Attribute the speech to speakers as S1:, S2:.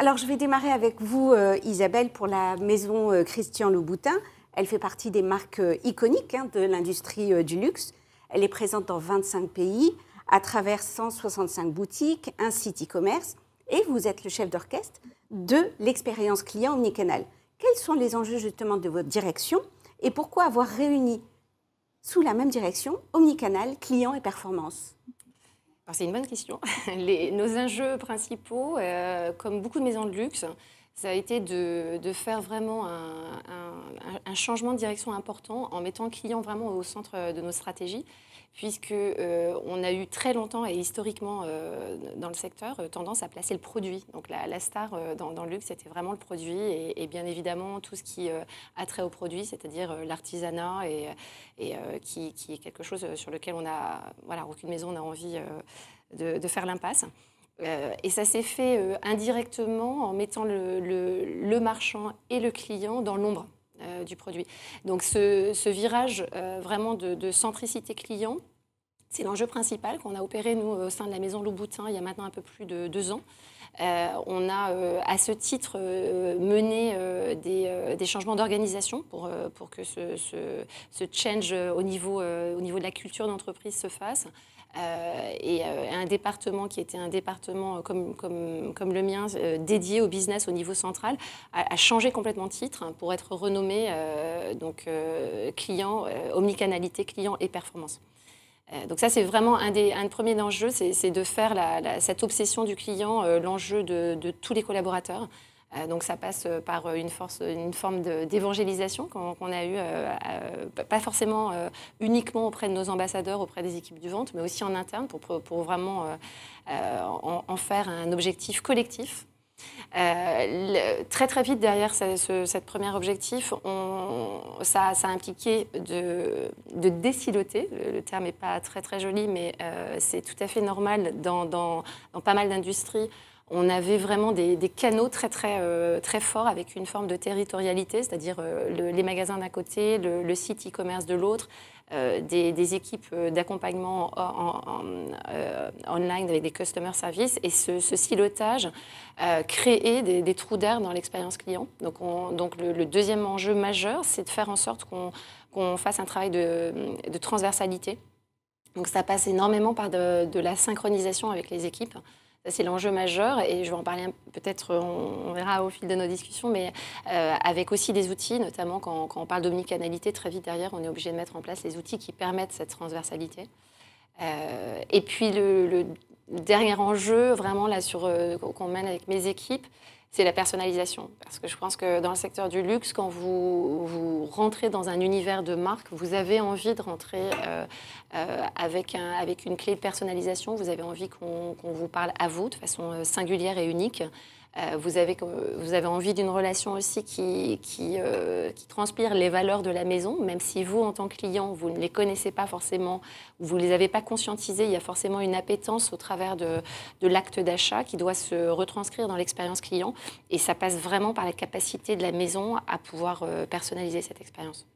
S1: Alors, je vais démarrer avec vous, euh, Isabelle, pour la maison euh, Christian Louboutin. Elle fait partie des marques euh, iconiques hein, de l'industrie du luxe. Elle est présente dans 25 pays, à travers 165 boutiques, un site e-commerce, et vous êtes le chef d'orchestre de l'expérience client omnicanal. Quels sont les enjeux justement de votre direction et pourquoi avoir réuni sous la même direction omnicanal, client et performance?
S2: C'est une bonne question. nos enjeux principaux, euh, comme beaucoup de maisons de luxe, ça a été de, faire vraiment un, changement de direction important en mettant le client vraiment au centre de nos stratégies, puisque euh, on a eu très longtemps et historiquement euh, dans le secteur tendance à placer le produit. Donc la, star dans, le luxe, c'était vraiment le produit et, bien évidemment tout ce qui a trait au produit, c'est-à-dire l'artisanat et, qui, qui, est quelque chose sur lequel on a, voilà, aucune maison n'a envie de, faire l'impasse. Euh, et ça s'est fait euh, indirectement en mettant le, marchand et le client dans l'ombre euh, du produit. Donc ce, virage vraiment de, centricité client, c'est l'enjeu principal qu'on a opéré, nous, au sein de la maison Louboutin, il y a maintenant un peu plus de deux ans. on a, à ce titre, mené des, changements d'organisation pour, pour que ce, ce, change au niveau, au niveau de la culture d'entreprise se fasse. Euh, et euh, un département qui était un département euh, comme, comme, comme le mien, dédié au business au niveau central, a, changé complètement de titre pour être renommé donc, client, omnicanalité, client et performance. Donc ça, c'est vraiment un des, un premiers enjeux, c'est de faire cette obsession du client l'enjeu de, tous les collaborateurs. Euh, donc ça passe euh, par euh, une, force, une forme d'évangélisation qu'on a eu, pas forcément uniquement auprès de nos ambassadeurs, auprès des équipes du vente, mais aussi en interne pour, pour vraiment en, faire un objectif collectif. Très très vite derrière ce, cette premier objectif, ça, a impliqué de, déciloter. Le, terme n'est pas très très joli, mais c'est tout à fait normal dans pas mal d'industries on avait vraiment des, canaux très, très, euh, très forts avec une forme de territorialité, c'est-à-dire euh, les magasins d'un côté, le, site e-commerce de l'autre, euh, des, équipes d'accompagnement online avec des customer services. Et ce, silotage créait des, trous d'air dans l'expérience client. Donc le, deuxième enjeu majeur, c'est de faire en sorte qu'on fasse un travail de, transversalité. Donc ça passe énormément par de la synchronisation avec les équipes c'est l'enjeu majeur et je vais en parler peut-être, on, verra au fil de nos discussions, mais euh, avec aussi des outils, notamment quand, on parle d'omnicanalité, très vite derrière, on est obligé de mettre en place les outils qui permettent cette transversalité. Euh, et puis le, dernier enjeu, vraiment là sur euh, qu'on mène avec mes équipes, c'est la personnalisation. Parce que je pense que dans le secteur du luxe, quand vous, vous rentrez dans un univers de marque, vous avez envie de rentrer euh, euh, avec, un, avec une clé de personnalisation. Vous avez envie qu'on vous parle à vous de façon euh, singulière et unique. Euh, vous, avez, vous avez envie d'une relation aussi qui, euh, qui, transpire les valeurs de la maison, même si vous, en tant que client, vous ne les connaissez pas forcément, vous ne les avez pas conscientisées, il y a forcément une appétence au travers de, de l'acte d'achat qui doit se retranscrire dans l'expérience client. Et ça passe vraiment par la capacité de la maison à pouvoir euh, personnaliser cette expérience.